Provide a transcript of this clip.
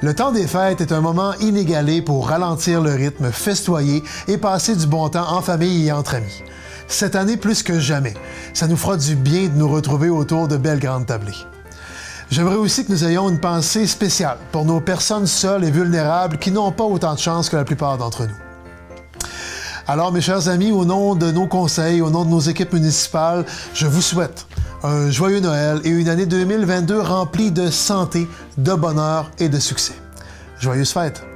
Le temps des fêtes est un moment inégalé pour ralentir le rythme, festoyer et passer du bon temps en famille et entre amis. Cette année plus que jamais, ça nous fera du bien de nous retrouver autour de belles grandes tablées. J'aimerais aussi que nous ayons une pensée spéciale pour nos personnes seules et vulnérables qui n'ont pas autant de chance que la plupart d'entre nous. Alors, mes chers amis, au nom de nos conseils, au nom de nos équipes municipales, je vous souhaite un joyeux Noël et une année 2022 remplie de santé, de bonheur et de succès. Joyeuses fêtes!